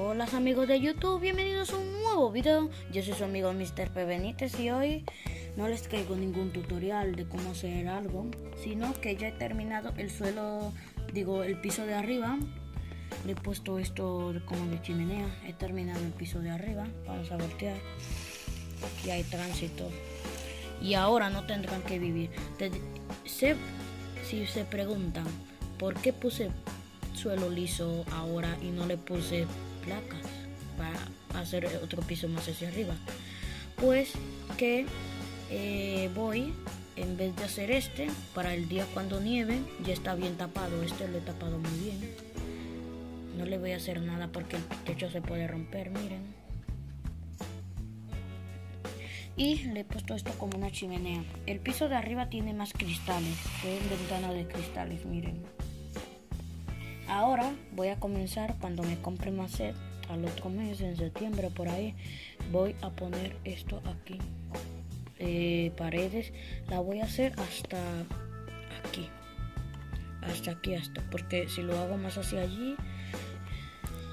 Hola amigos de YouTube, bienvenidos a un nuevo video. Yo soy su amigo Mr. P. Benítez y hoy no les traigo ningún tutorial de cómo hacer algo, sino que ya he terminado el suelo, digo el piso de arriba. Le he puesto esto como de chimenea, he terminado el piso de arriba, vamos a voltear. Aquí hay tránsito. Y ahora no tendrán que vivir. si se preguntan por qué puse suelo liso ahora y no le puse placas para hacer otro piso más hacia arriba. Pues que eh, voy, en vez de hacer este, para el día cuando nieve, ya está bien tapado. Este lo he tapado muy bien. No le voy a hacer nada porque el techo se puede romper, miren. Y le he puesto esto como una chimenea. El piso de arriba tiene más cristales. Tiene ventana de cristales, miren. Ahora voy a comenzar cuando me compre más set al otro mes, en septiembre por ahí, voy a poner esto aquí. Eh, paredes, la voy a hacer hasta aquí. Hasta aquí, hasta. Porque si lo hago más hacia allí,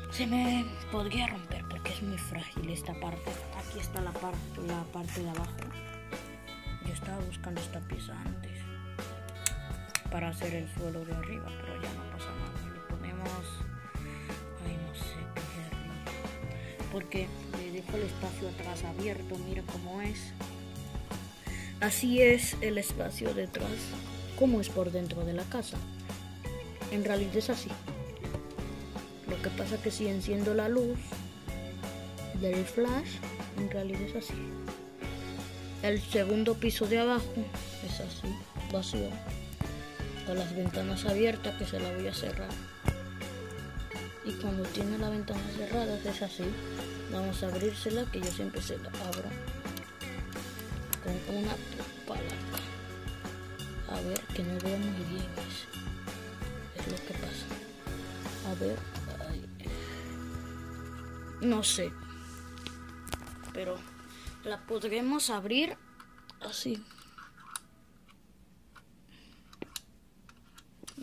se me podría romper porque es muy frágil esta parte. Aquí está la, parte la parte de abajo. Yo estaba buscando esta pieza antes para hacer el suelo de arriba, pero ya no pasa nada. Ay, no sé qué Porque le dejo el espacio atrás abierto, mira cómo es. Así es el espacio detrás, como es por dentro de la casa. En realidad es así. Lo que pasa que si enciendo la luz del flash, en realidad es así. El segundo piso de abajo es así, vacío. Con las ventanas abiertas que se la voy a cerrar y cuando tiene la ventana cerrada es así vamos a abrírsela que yo siempre se la abro con una palanca a ver que no veo muy bien es, es lo que pasa. A ver no sé. Pero la podremos abrir así.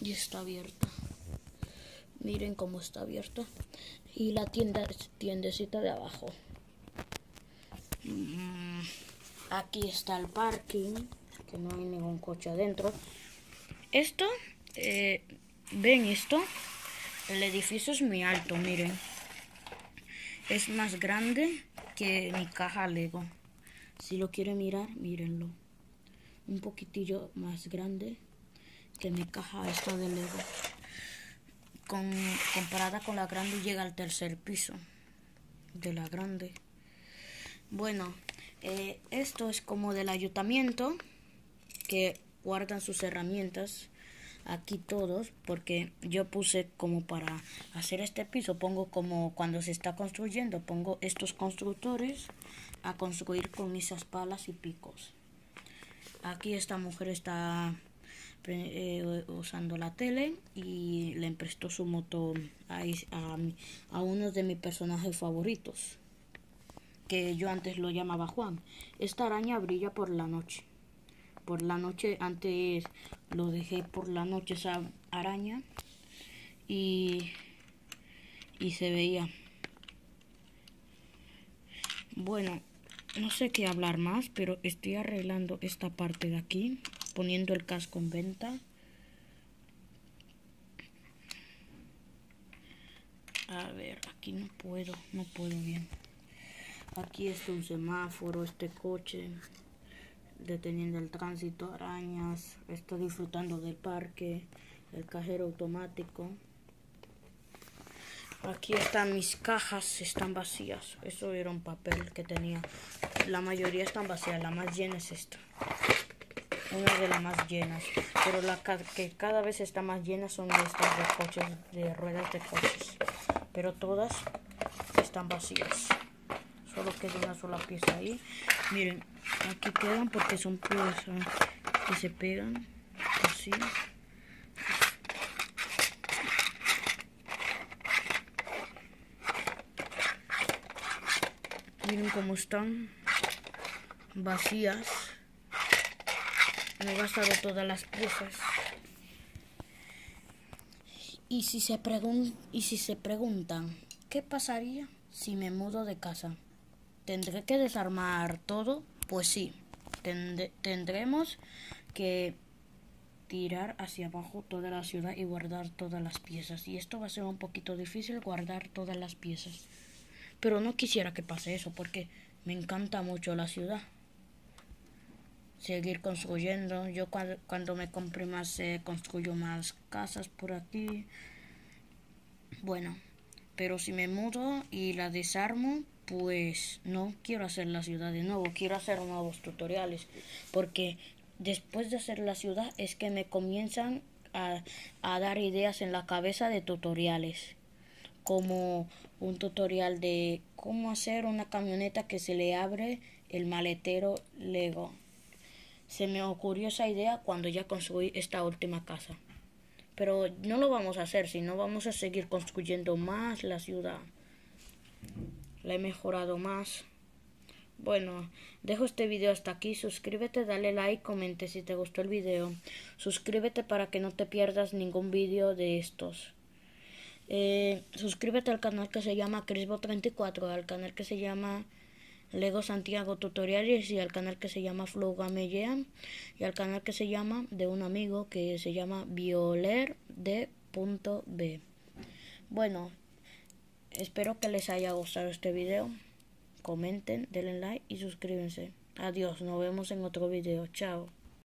Y está abierta Miren cómo está abierta. Y la tienda, tiendecita de abajo. Mm, aquí está el parking, que no hay ningún coche adentro. Esto, eh, ¿ven esto? El edificio es muy alto, miren. Es más grande que mi caja Lego. Si lo quieren mirar, mírenlo. Un poquitillo más grande que mi caja esta de Lego comparada con la grande llega al tercer piso de la grande. Bueno, eh, esto es como del ayuntamiento que guardan sus herramientas aquí todos porque yo puse como para hacer este piso pongo como cuando se está construyendo pongo estos constructores a construir con esas palas y picos aquí esta mujer está eh, usando la tele y le prestó su moto a, a, uno de mis personajes favoritos, que yo antes lo llamaba Juan. Esta araña brilla por la noche. Por la noche, antes lo dejé por la noche esa araña y, y se veía. Bueno, no sé qué hablar más, pero estoy arreglando esta parte de aquí poniendo el casco en venta. A ver, aquí no puedo, no puedo bien. Aquí está un semáforo, este coche deteniendo el tránsito, arañas, está disfrutando del parque, el cajero automático. Aquí están mis cajas, están vacías. Eso era un papel que tenía. La mayoría están vacías, la más llena es esta una de las más llenas, pero la que cada vez está más llena son estas de coches, de ruedas de coches, pero todas están vacías. Solo queda una sola pieza ahí. Miren, aquí quedan porque son piezas que se pegan así. Miren cómo están vacías. Me he gastado todas las piezas. Y si se, pregun y si se preguntan ¿qué pasaría si me mudo de casa? ¿Tendré que desarmar todo? Pues sí, tendremos que tirar hacia abajo toda la ciudad y guardar todas las piezas. Y esto va a ser un poquito difícil guardar todas las piezas. Pero no quisiera que pase eso porque me encanta mucho la ciudad. Seguir construyendo. Yo cuando, me compre más eh, construyo más casas por aquí. Bueno, pero si me mudo y la desarmo, pues no quiero hacer la ciudad de nuevo, quiero hacer nuevos tutoriales, porque después de hacer la ciudad es que me comienzan a, dar ideas en la cabeza de tutoriales como un tutorial de cómo hacer una camioneta que se le abre el maletero Lego. Se me ocurrió esa idea cuando ya construí esta última casa. Pero no lo vamos a hacer, sino vamos a seguir construyendo más la ciudad. La he mejorado más. Bueno, dejo este video hasta aquí. Suscríbete, dale like, comente si te gustó el video. Suscríbete para que no te pierdas ningún video de estos. Eh, suscríbete al canal que se llama Crisbo34, al canal que se llama Lego Santiago Tutoriales y al canal que se llama Flow y al canal que se llama de un amigo que se llama Violer B. Bueno, espero que les haya gustado este video comenten, denle like y suscríbanse. Adiós, nos vemos en otro video. Chao.